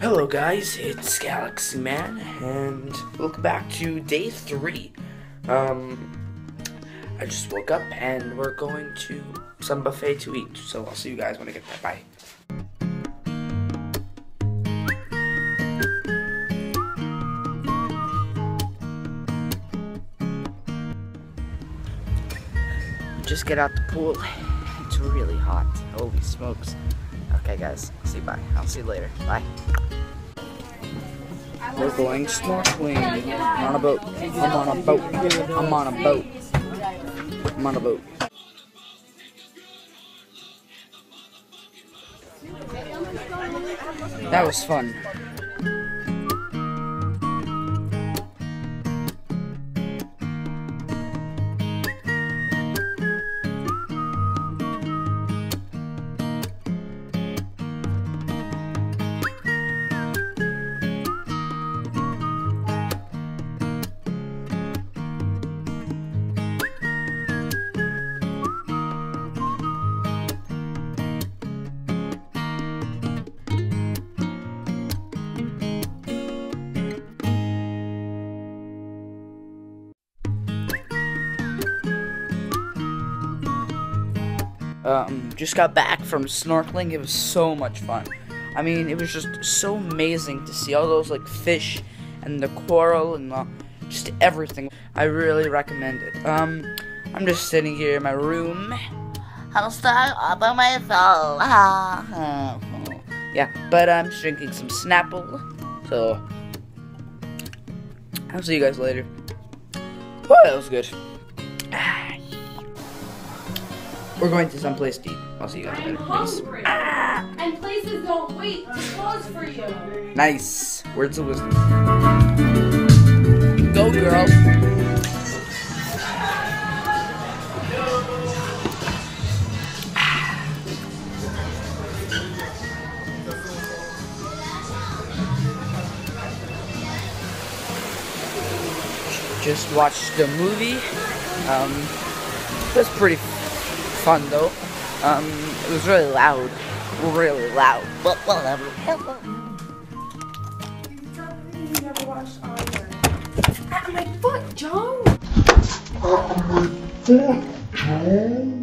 Hello guys, it's Galaxy Man, and welcome back to day three. Um, I just woke up and we're going to some buffet to eat, so I'll see you guys when I get there. Bye. Just get out the pool. It's really hot. Holy smokes. Okay guys, see you bye. I'll see you later. Bye. We're going snorkeling. On a boat. I'm on a boat. I'm on a boat. I'm on a boat. That was fun. Um, just got back from snorkeling. It was so much fun. I mean, it was just so amazing to see all those like fish and the coral and the, just everything. I really recommend it. Um, I'm just sitting here in my room. I'm stuck up on my phone. yeah, but I'm just drinking some Snapple. So, I'll see you guys later. Oh, that was good. We're going to some place to. I'll see you guys I'm later. Peace. hungry. And places don't wait to close for you. Nice. Words of wisdom. Go, girl. Just watched the movie. Um, was pretty fun though. Um, it was really loud, really loud. But whatever. You never watched Iron. At my foot, Joe! Fuck, Joe.